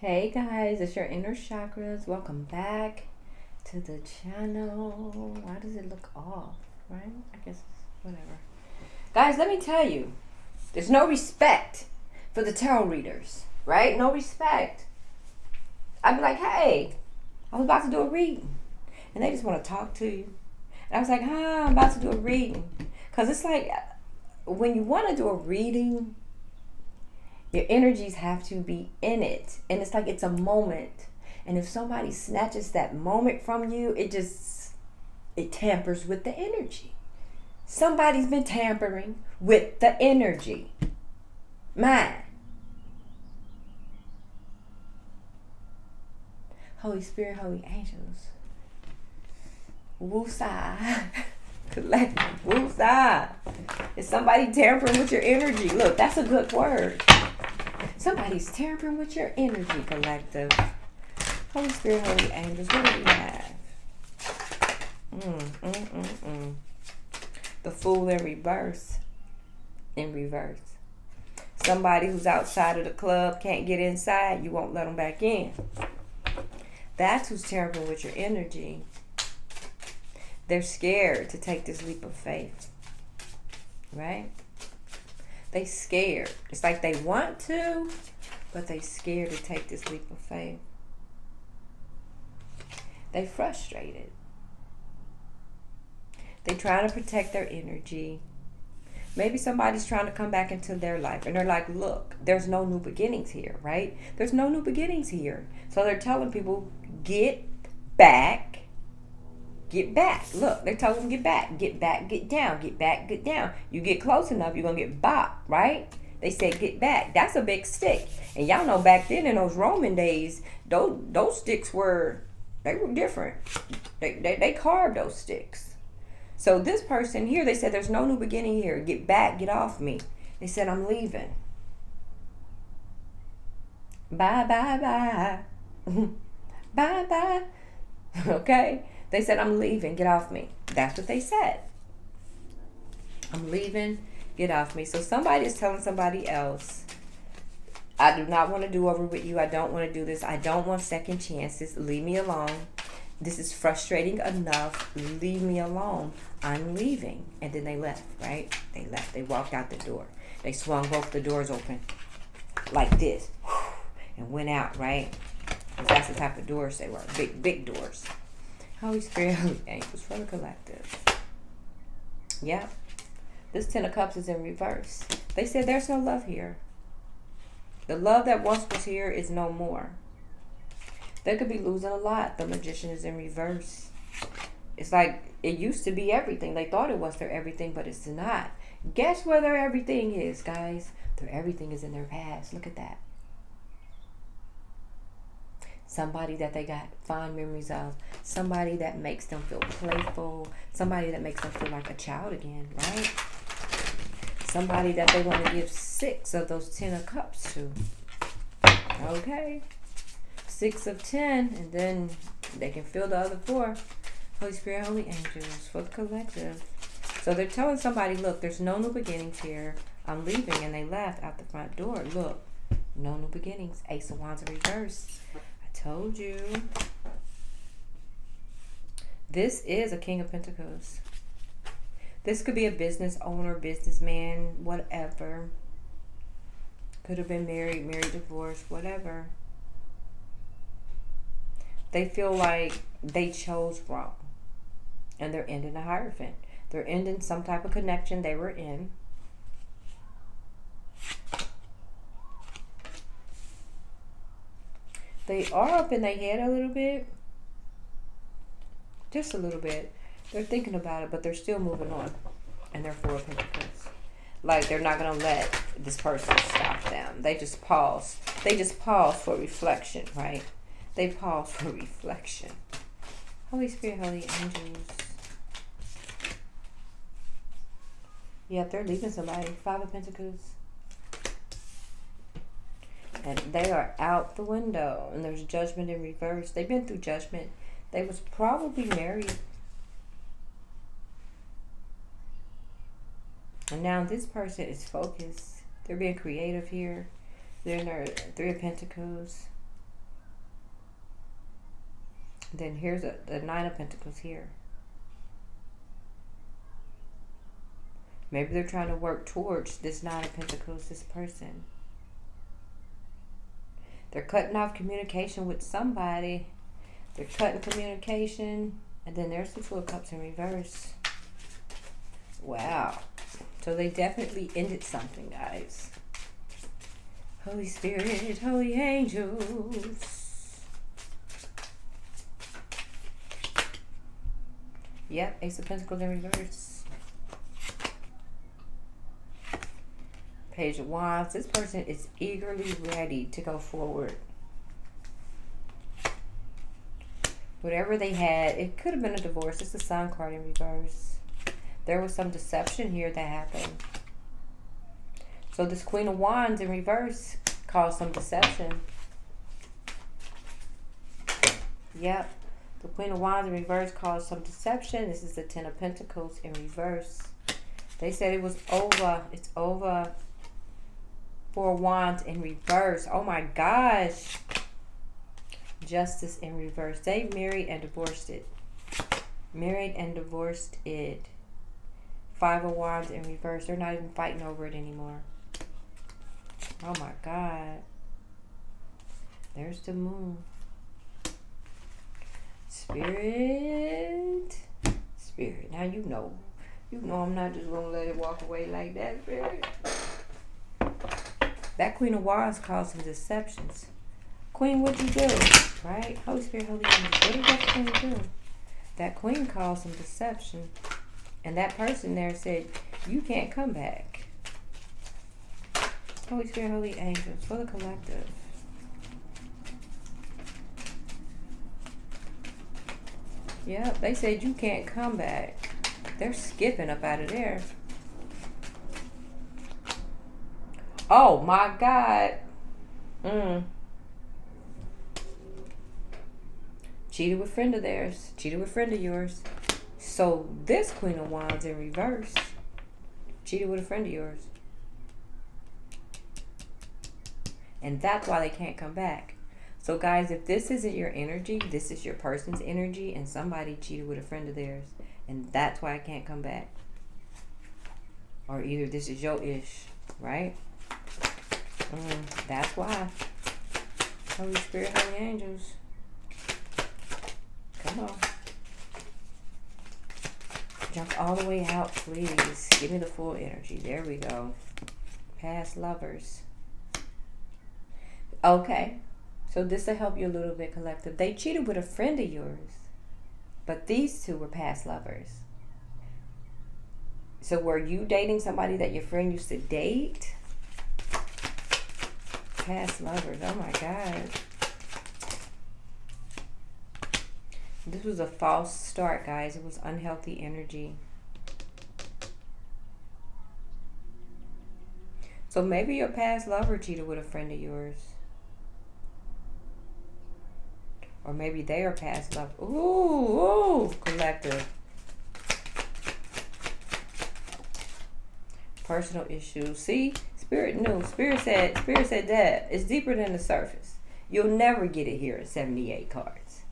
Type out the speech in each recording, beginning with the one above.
Hey guys, it's your inner chakras. Welcome back to the channel. Why does it look off? Right? I guess whatever. Guys, let me tell you, there's no respect for the tarot readers, right? No respect. I'd be like, hey, I was about to do a reading. And they just want to talk to you. And I was like, huh, I'm about to do a reading. Because it's like uh, when you want to do a reading, your energies have to be in it. And it's like it's a moment. And if somebody snatches that moment from you, it just it tampers with the energy. Somebody's been tampering with the energy. Mine. Holy Spirit, Holy Angels. Woosah. Collective. Woosah. Is somebody tampering with your energy? Look, that's a good word. Somebody's tampering with your energy, collective. Holy Spirit, Holy Angels, what do we have? Mm, mm, mm, mm. The Fool in reverse. In reverse. Somebody who's outside of the club can't get inside, you won't let them back in. That's who's tampering with your energy. They're scared to take this leap of faith. Right? They scared. It's like they want to, but they scared to take this leap of faith. They frustrated. They trying to protect their energy. Maybe somebody's trying to come back into their life and they're like, look, there's no new beginnings here, right? There's no new beginnings here. So they're telling people, get back get back. Look, they're telling them get back, get back, get down, get back, get down. You get close enough, you're gonna get bopped, right? They said get back. That's a big stick. And y'all know back then in those Roman days, those those sticks were they were different. They they, they carved those sticks. So this person here, they said there's no new beginning here. Get back, get off me. They said I'm leaving. Bye bye bye. bye bye. okay? They said, I'm leaving, get off me. That's what they said. I'm leaving, get off me. So somebody is telling somebody else, I do not want to do over with you. I don't want to do this. I don't want second chances. Leave me alone. This is frustrating enough. Leave me alone. I'm leaving. And then they left, right? They left. They walked out the door. They swung both the doors open like this and went out, right? That's the type of doors they were. Big, big doors. Holy Spirit, Holy Angels for the collective. Yeah. This Ten of Cups is in reverse. They said there's no love here. The love that once was here is no more. They could be losing a lot. The Magician is in reverse. It's like it used to be everything. They thought it was their everything, but it's not. Guess where their everything is, guys? Their everything is in their past. Look at that somebody that they got fond memories of, somebody that makes them feel playful, somebody that makes them feel like a child again, right? Somebody that they want to give six of those ten of cups to. Okay. Six of ten, and then they can fill the other four. Holy Spirit, Holy Angels for the collective. So they're telling somebody, look, there's no new beginnings here. I'm leaving, and they left out the front door. Look, no new beginnings. Ace of Wands in reverse. Told you. This is a King of Pentacles. This could be a business owner, businessman, whatever. Could have been married, married, divorced, whatever. They feel like they chose wrong. And they're ending a Hierophant. They're ending some type of connection they were in. They are up in their head a little bit. Just a little bit. They're thinking about it, but they're still moving on. And they're four of pentacles. Like they're not gonna let this person stop them. They just pause. They just pause for reflection, right? They pause for reflection. Holy Spirit, Holy Angels. Yep, they're leaving somebody. Five of Pentacles and they are out the window and there's judgment in reverse. They've been through judgment. They was probably married. And now this person is focused. They're being creative here. They're in their three of pentacles. Then here's a, the Nine of Pentacles here. Maybe they're trying to work towards this Nine of Pentacles, this person. They're cutting off communication with somebody. They're cutting communication. And then there's the Two of Cups in reverse. Wow. So they definitely ended something, guys. Holy Spirit, Holy Angels. Yep, Ace of Pentacles in reverse. Page of Wands. This person is eagerly ready to go forward. Whatever they had, it could have been a divorce. It's the Sun card in reverse. There was some deception here that happened. So this Queen of Wands in reverse caused some deception. Yep. The Queen of Wands in reverse caused some deception. This is the Ten of Pentacles in reverse. They said it was over. It's over. Four Wands in reverse. Oh my gosh. Justice in reverse. They married and divorced it. Married and divorced it. Five of Wands in reverse. They're not even fighting over it anymore. Oh my God. There's the moon. Spirit. Spirit. Now you know. You know I'm not just going to let it walk away like that, Spirit. That Queen of Wands caused some deceptions. Queen, what'd you do? Right? Holy Spirit, Holy Angels. What did that Queen do? That Queen caused some deception. And that person there said, you can't come back. Holy Spirit, Holy Angels, for the collective. Yep, they said you can't come back. They're skipping up out of there. Oh my God. Mm. Cheated with friend of theirs. Cheated with friend of yours. So this Queen of Wands in reverse cheated with a friend of yours. And that's why they can't come back. So guys, if this isn't your energy, this is your person's energy and somebody cheated with a friend of theirs. And that's why I can't come back. Or either this is your ish, right? Mm, that's why. Holy Spirit, Holy Angels. Come on. Jump all the way out, please. Give me the full energy. There we go. Past lovers. Okay. So this will help you a little bit, collective. They cheated with a friend of yours. But these two were past lovers. So were you dating somebody that your friend used to date? Past lovers. Oh my God. This was a false start, guys. It was unhealthy energy. So maybe your past lover cheated with a friend of yours. Or maybe they are past love. Ooh, ooh, collective. Personal issues. See, Spirit knew. Spirit said, Spirit said that. It's deeper than the surface. You'll never get it here at 78 cards.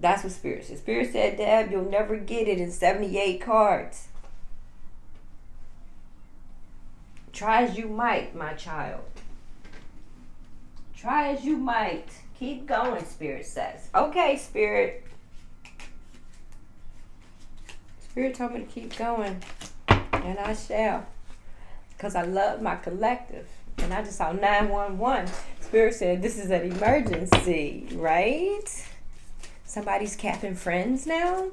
That's what Spirit said. Spirit said, Dad, you'll never get it in 78 cards. Try as you might, my child. Try as you might. Keep going, Spirit says. Okay, Spirit. Spirit told me to keep going. And I shall. Because I love my collective. And I just saw 911. Spirit said, this is an emergency, right? somebody's capping friends now.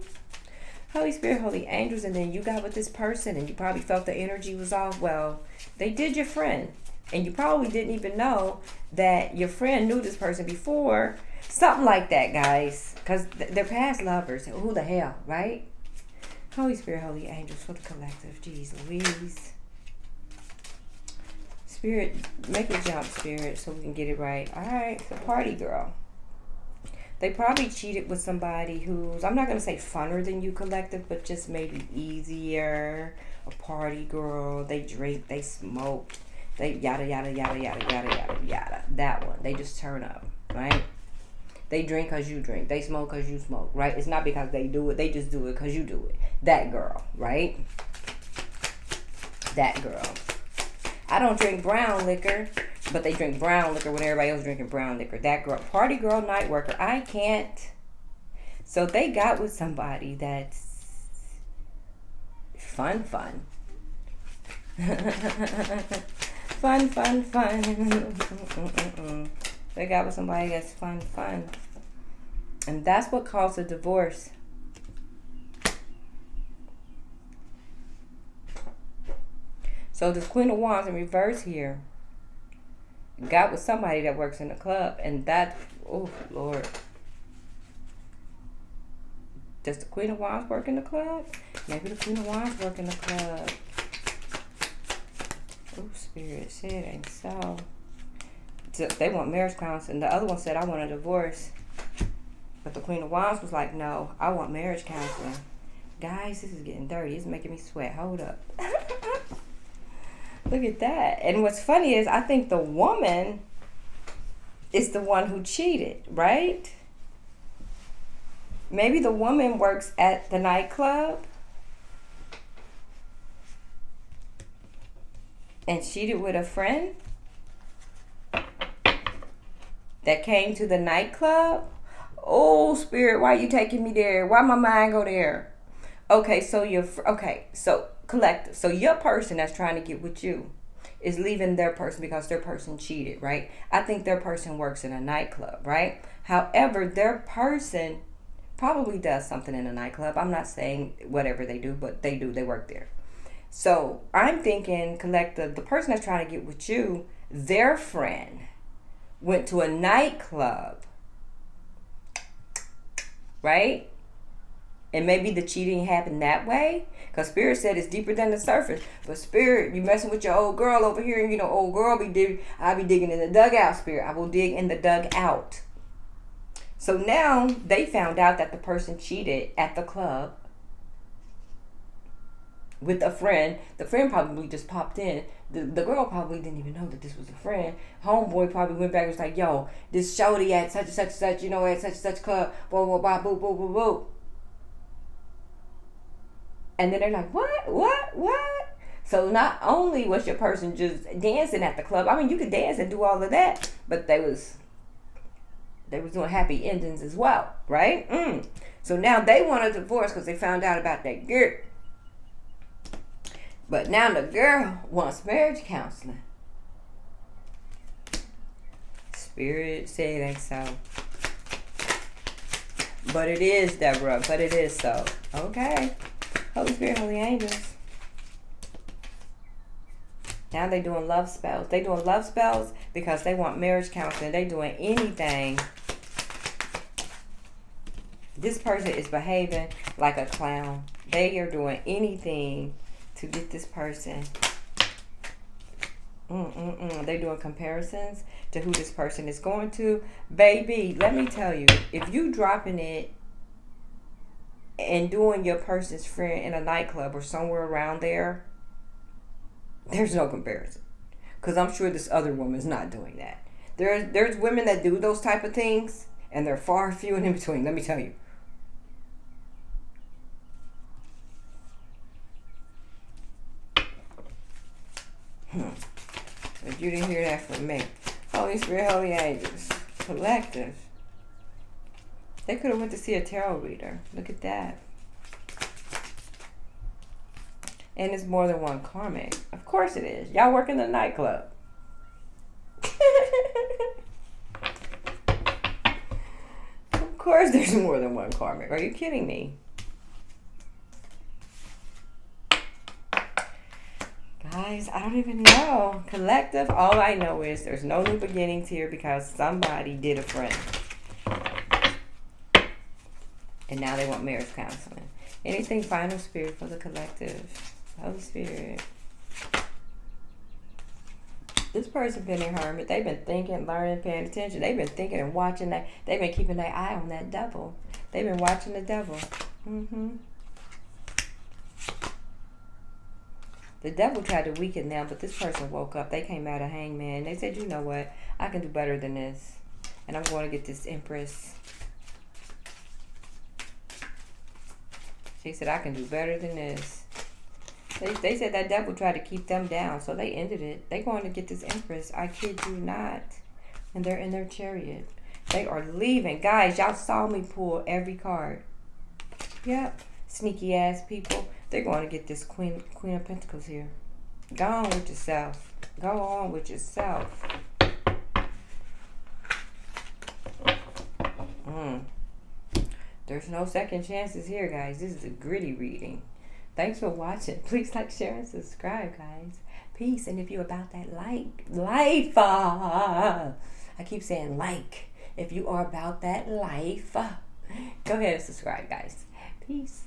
Holy Spirit, Holy Angels, and then you got with this person and you probably felt the energy was off. Well, they did your friend. And you probably didn't even know that your friend knew this person before. Something like that, guys. Because they're past lovers. Who the hell, right? Holy Spirit, Holy Angels for the collective. Jeez Louise. Spirit, make a jump, Spirit, so we can get it right. All right, the party girl they probably cheated with somebody who's I'm not gonna say funner than you collective, but just maybe easier. A party girl. They drink, they smoke, they yada yada yada yada yada yada yada. That one. They just turn up, right? They drink because you drink. They smoke because you smoke, right? It's not because they do it. They just do it because you do it. That girl, right? That girl. I don't drink brown liquor, but they drink brown liquor when everybody else drinking brown liquor. That girl, party girl, night worker. I can't. So they got with somebody that's fun, fun. fun, fun, fun. they got with somebody that's fun, fun. And that's what caused a divorce. So this Queen of Wands in reverse here got with somebody that works in the club, and that oh Lord. Does the Queen of Wands work in the club? Maybe the Queen of Wands work in the club. Oh, Spirit said ain't so. They want marriage counseling. The other one said, I want a divorce. But the Queen of Wands was like, no, I want marriage counseling. Guys, this is getting dirty. It's making me sweat. Hold up. Look at that. And what's funny is I think the woman is the one who cheated, right? Maybe the woman works at the nightclub and cheated with a friend that came to the nightclub. Oh, spirit, why are you taking me there? Why my mind go there? Okay, so you're okay. So collective. So your person that's trying to get with you is leaving their person because their person cheated, right? I think their person works in a nightclub, right? However, their person probably does something in a nightclub. I'm not saying whatever they do, but they do. They work there. So I'm thinking collective, the person that's trying to get with you, their friend went to a nightclub, right? And maybe the cheating happened that way. Because Spirit said it's deeper than the surface. But Spirit, you messing with your old girl over here, and you know, old girl be dig I be digging in the dugout, Spirit. I will dig in the dugout. So now they found out that the person cheated at the club with a friend. The friend probably just popped in. The, the girl probably didn't even know that this was a friend. Homeboy probably went back and was like, yo, this shorty at such and such and such, you know, at such and such club, blah, blah, blah, boo, boo, boo. And then they're like, what? What? What? So not only was your person just dancing at the club, I mean, you could dance and do all of that, but they was they was doing happy endings as well, right? Mm. So now they want a divorce because they found out about that girl. But now the girl wants marriage counseling. Spirit said ain't so. But it is, Deborah. But it is so. Okay. Holy Spirit, Holy Angels. Now they doing love spells. They doing love spells because they want marriage counseling. They doing anything. This person is behaving like a clown. They are doing anything to get this person. Mm-mm-mm. They're doing comparisons to who this person is going to. Baby, let me tell you, if you dropping it and doing your person's friend in a nightclub or somewhere around there, there's no comparison. Because I'm sure this other woman's not doing that. There's there's women that do those type of things, and they're far few and in between. Let me tell you. Hmm. But you didn't hear that from me. Holy Spirit, Holy Angels, collective. They could have went to see a tarot reader. Look at that. And it's more than one karmic. Of course it is. Y'all work in the nightclub. of course there's more than one karmic. Are you kidding me? Guys, I don't even know. Collective, all I know is there's no new beginnings here because somebody did a friend. And now they want marriage counseling. Anything final spirit for the collective? Holy Spirit. This person been in hermit. They've been thinking, learning, paying attention. They've been thinking and watching that. They've been keeping their eye on that devil. They've been watching the devil. Mm-hmm. The devil tried to weaken them, but this person woke up. They came out of hangman. They said, you know what? I can do better than this. And I'm going to get this Empress. She said, I can do better than this. They, they said that devil tried to keep them down, so they ended it. They going to get this Empress. I kid you not. And they're in their chariot. They are leaving. Guys, y'all saw me pull every card. Yep. Sneaky ass people. They're going to get this Queen Queen of Pentacles here. Go on with yourself. Go on with yourself. Mm. There's no second chances here, guys. This is a gritty reading. Thanks for watching. Please like, share, and subscribe, guys. Peace. And if you're about that like life, uh, I keep saying like. If you are about that life, uh, go ahead and subscribe, guys. Peace.